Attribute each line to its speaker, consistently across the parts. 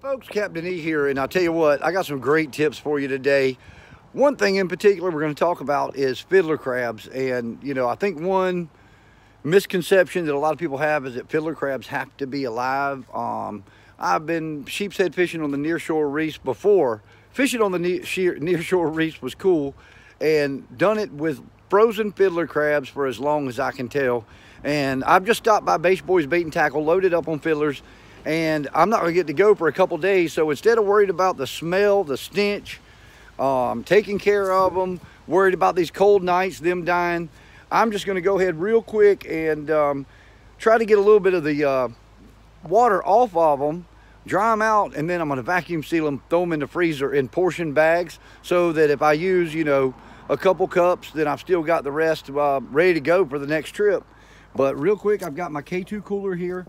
Speaker 1: folks, Captain E here, and I'll tell you what, I got some great tips for you today. One thing in particular we're going to talk about is fiddler crabs, and you know, I think one misconception that a lot of people have is that fiddler crabs have to be alive. Um, I've been sheepshead fishing on the nearshore reefs before. Fishing on the nearshore reefs was cool, and done it with frozen fiddler crabs for as long as I can tell. And I've just stopped by Bass Boys Bait and Tackle, loaded up on fiddlers, and I'm not gonna get to go for a couple days. So instead of worried about the smell, the stench, um, taking care of them, worried about these cold nights, them dying, I'm just gonna go ahead real quick and um, try to get a little bit of the uh, water off of them, dry them out, and then I'm gonna vacuum seal them, throw them in the freezer in portion bags so that if I use, you know, a couple cups, then I've still got the rest uh, ready to go for the next trip. But real quick, I've got my K2 cooler here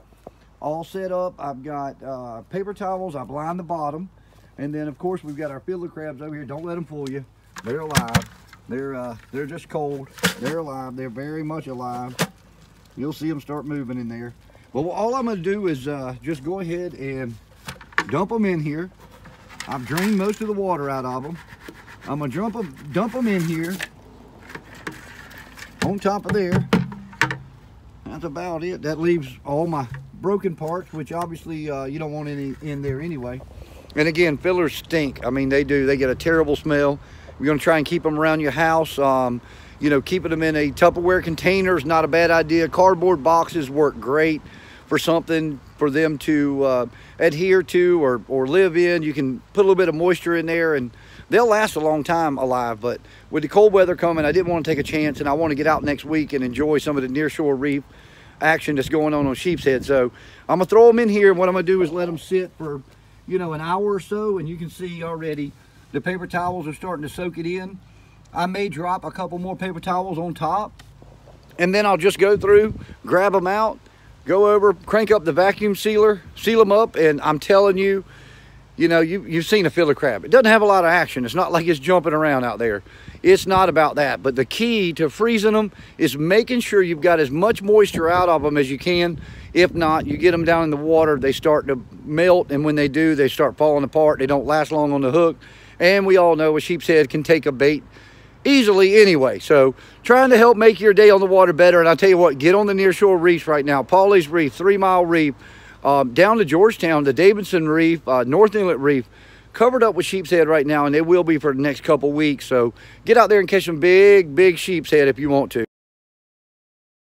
Speaker 1: all set up. I've got uh, paper towels. I've lined the bottom. And then, of course, we've got our fiddler crabs over here. Don't let them fool you. They're alive. They're, uh, they're just cold. They're alive. They're very much alive. You'll see them start moving in there. Well, all I'm going to do is uh, just go ahead and dump them in here. I've drained most of the water out of them. I'm going to dump them, dump them in here on top of there. That's about it. That leaves all my broken parts, which obviously uh, you don't want any in there anyway. And again, fiddlers stink. I mean, they do. They get a terrible smell. You're going to try and keep them around your house. Um, you know, keeping them in a Tupperware container is not a bad idea. Cardboard boxes work great for something for them to uh, adhere to or, or live in. You can put a little bit of moisture in there and they'll last a long time alive. But with the cold weather coming, I didn't want to take a chance and I want to get out next week and enjoy some of the nearshore reef action that's going on on sheep's head. So I'm gonna throw them in here. What I'm gonna do is let them sit for, you know, an hour or so. And you can see already the paper towels are starting to soak it in. I may drop a couple more paper towels on top. And then I'll just go through, grab them out, go over, crank up the vacuum sealer, seal them up. And I'm telling you, you know, you, you've seen a fiddler crab. It doesn't have a lot of action. It's not like it's jumping around out there. It's not about that. But the key to freezing them is making sure you've got as much moisture out of them as you can. If not, you get them down in the water, they start to melt. And when they do, they start falling apart. They don't last long on the hook. And we all know a sheep's head can take a bait easily anyway. So trying to help make your day on the water better. And I'll tell you what, get on the nearshore reefs right now. Pawleys Reef, Three Mile Reef, um, down to Georgetown, the Davidson Reef, uh, North Inlet Reef, covered up with sheep's head right now, and they will be for the next couple weeks. So get out there and catch some big, big sheep's head if you want to.